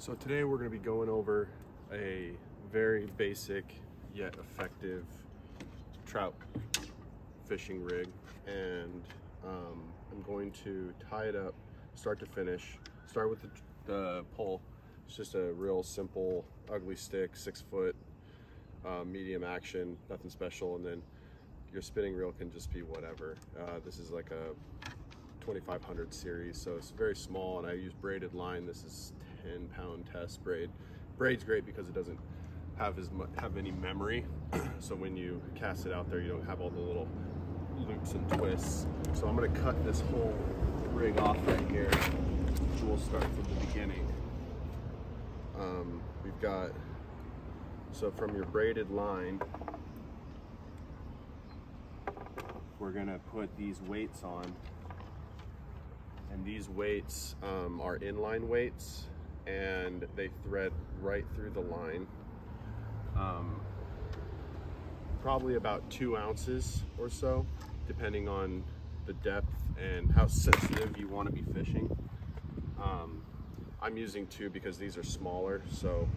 So today we're going to be going over a very basic yet effective trout fishing rig and um, I'm going to tie it up start to finish. Start with the, the pole. It's just a real simple Ugly Stik, six foot, uh, medium action, nothing special and then your spinning reel can just be whatever. Uh, this is like a 2500 series so it's very small and I use braided line. This is 10 pound test braid. Braid's great because it doesn't have as much, have any memory. so when you cast it out there, you don't have all the little loops and twists. So I'm gonna cut this whole rig off right here. We'll start from the beginning. Um, we've got, so from your braided line, we're gonna put these weights on. And these weights um, are inline weights and they thread right through the line. Um, probably about two ounces or so, depending on the depth and how sensitive you want to be fishing. Um, I'm using two because these are smaller, so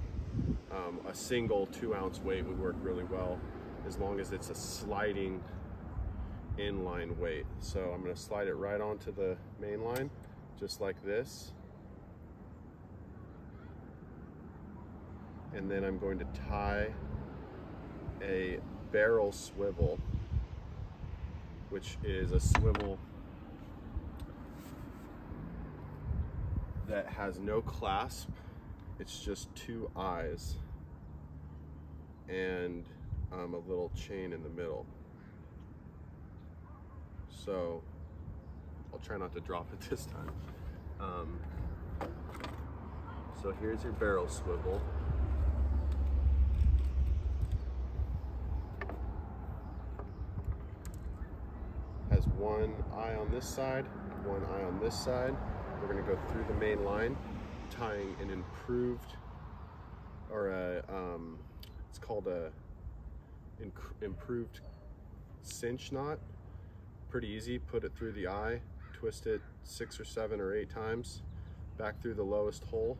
um, a single two ounce weight would work really well as long as it's a sliding inline weight. So I'm going to slide it right onto the main line, just like this. And then I'm going to tie a barrel swivel, which is a swivel that has no clasp. It's just two eyes and um, a little chain in the middle. So I'll try not to drop it this time. Um, so here's your barrel swivel. One eye on this side, one eye on this side. We're gonna go through the main line, tying an improved, or a, um, it's called a improved cinch knot. Pretty easy, put it through the eye, twist it six or seven or eight times, back through the lowest hole,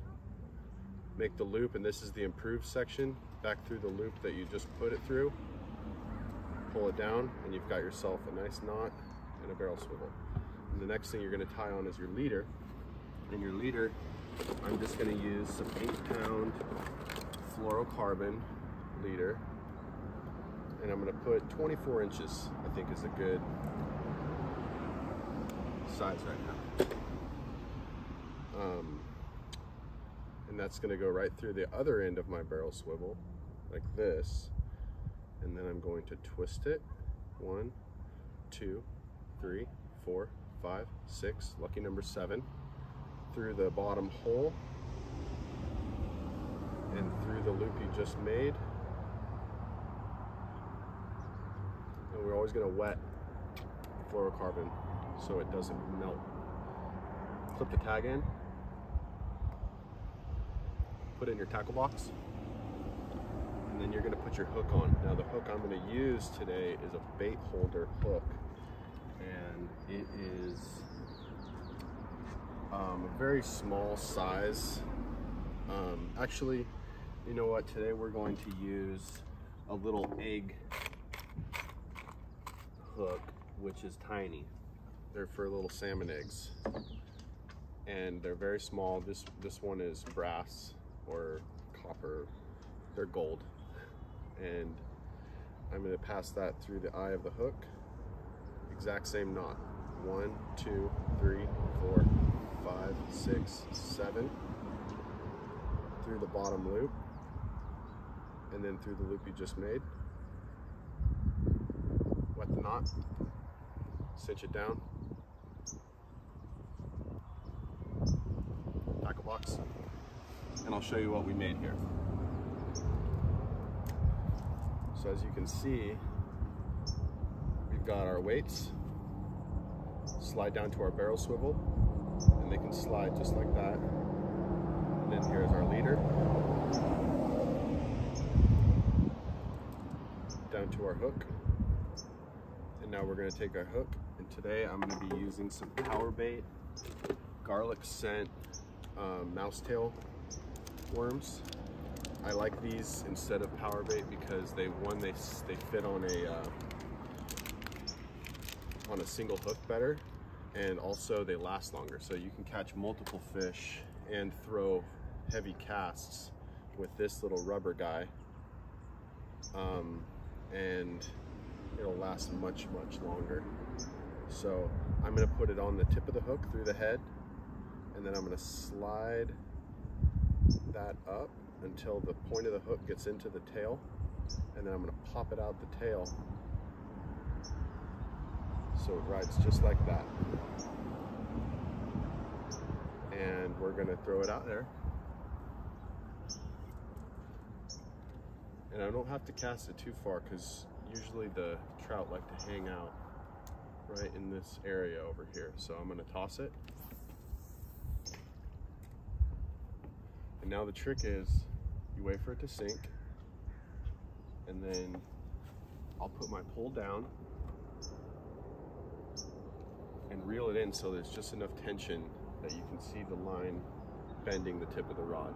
make the loop, and this is the improved section, back through the loop that you just put it through, pull it down, and you've got yourself a nice knot and a barrel swivel. And the next thing you're gonna tie on is your leader. And your leader, I'm just gonna use some eight pound fluorocarbon leader. And I'm gonna put 24 inches, I think is a good size right now. Um, and that's gonna go right through the other end of my barrel swivel, like this. And then I'm going to twist it, one, two, three, four, five, six, lucky number seven, through the bottom hole and through the loop you just made. And we're always gonna wet the fluorocarbon so it doesn't melt. Clip the tag in, put in your tackle box, and then you're gonna put your hook on. Now the hook I'm gonna use today is a bait holder hook it is um, a very small size. Um, actually, you know what, today we're going to use a little egg hook, which is tiny. They're for little salmon eggs. And they're very small. This, this one is brass or copper. They're gold. And I'm gonna pass that through the eye of the hook exact same knot. One, two, three, four, five, six, seven. Through the bottom loop. And then through the loop you just made. Wet the knot. Cinch it down. Tackle box. And I'll show you what we made here. So as you can see, We've got our weights, slide down to our barrel swivel, and they can slide just like that. And then here's our leader. Down to our hook. And now we're gonna take our hook, and today I'm gonna be using some PowerBait, garlic scent, um, mouse tail worms. I like these instead of PowerBait because they one they they fit on a uh, on a single hook better, and also they last longer. So you can catch multiple fish and throw heavy casts with this little rubber guy, um, and it'll last much much longer. So I'm gonna put it on the tip of the hook through the head, and then I'm gonna slide that up until the point of the hook gets into the tail and then I'm gonna pop it out the tail so it rides just like that. And we're gonna throw it out there. And I don't have to cast it too far because usually the trout like to hang out right in this area over here. So I'm gonna toss it. And now the trick is you wait for it to sink, and then I'll put my pole down and reel it in so there's just enough tension that you can see the line bending the tip of the rod.